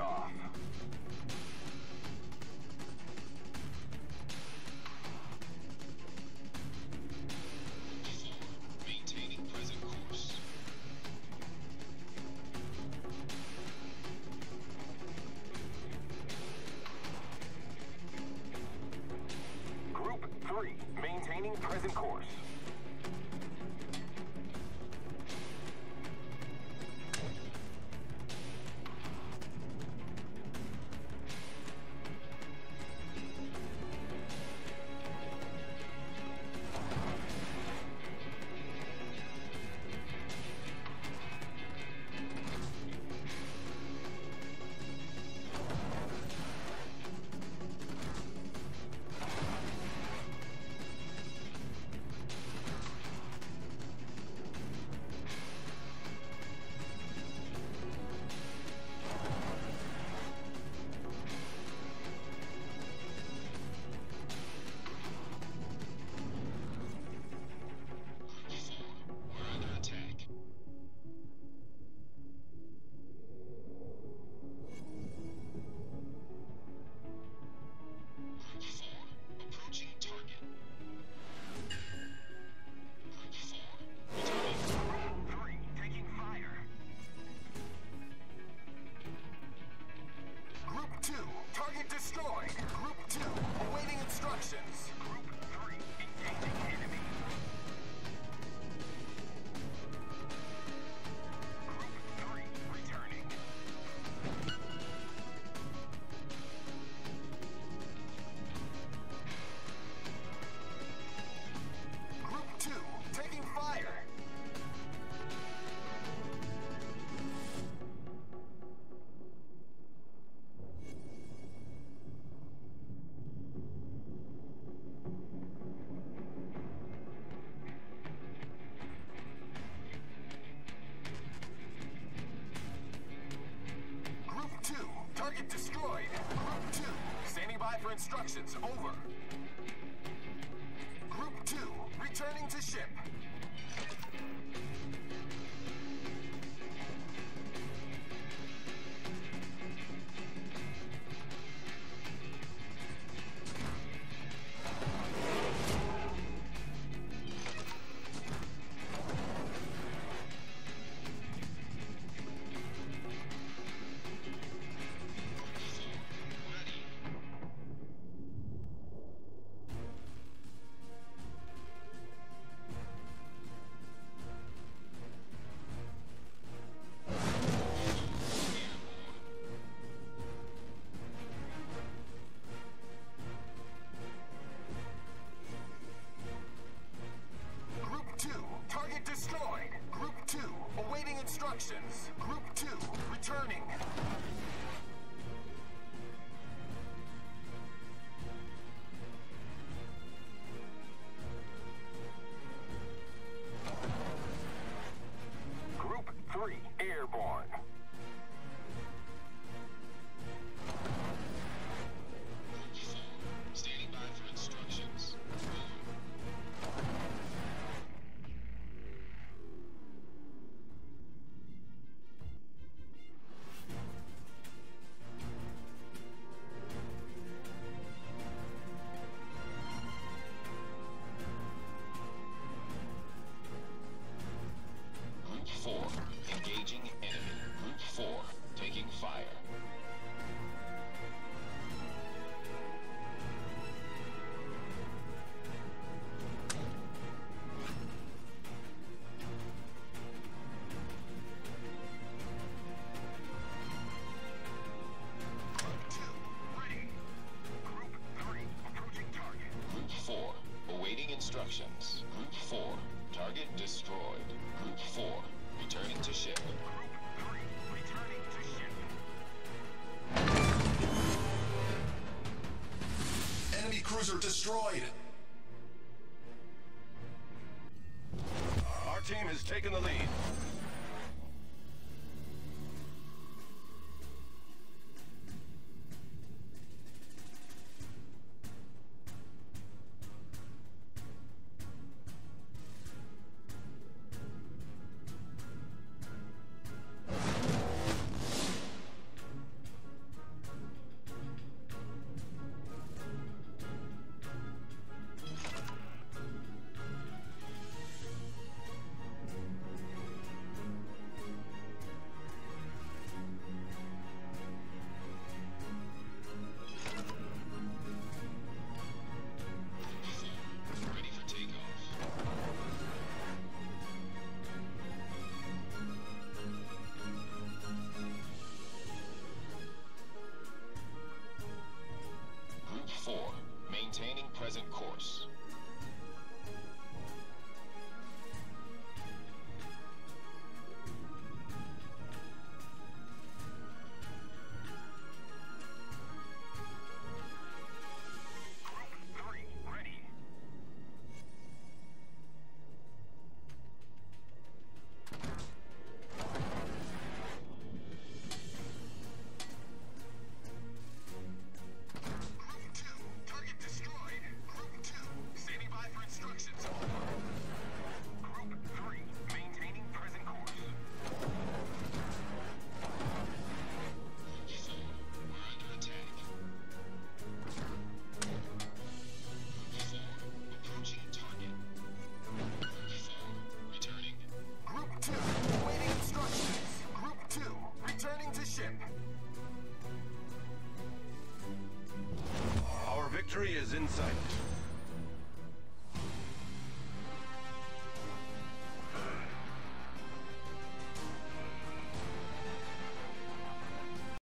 off. destroyed. Group 2, standing by for instructions. Over. Group 2, returning to ship. Instructions. Group 2, returning. actions. Group 4, target destroyed. Group 4, returning to ship. Enemy cruiser destroyed! Our team has taken the lead. his insight.